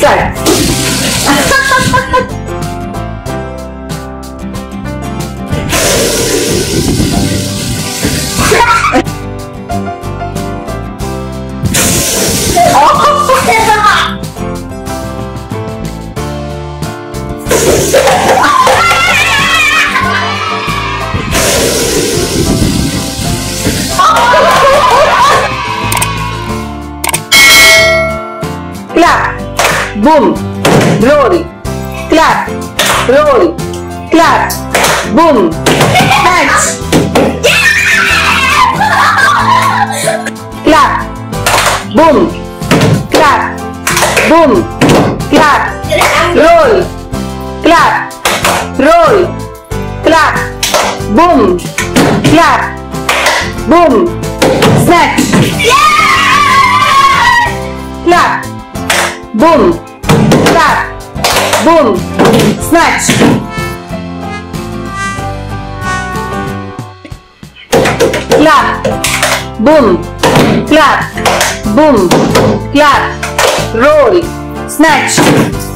在哈哈哈哈哈哈哈哈哈哈 Boom. Roll. Clap. Roll. Clap. Boom. Catch. Clap. Boom. Clap. Boom. Clap. Roll. Clap. Roll. Clap. Boom. Clap. Boom. Snatch. Clap. Boom. Boom. Snatch. Clap. Boom. Clap. Boom. Clap. Roll. Snatch.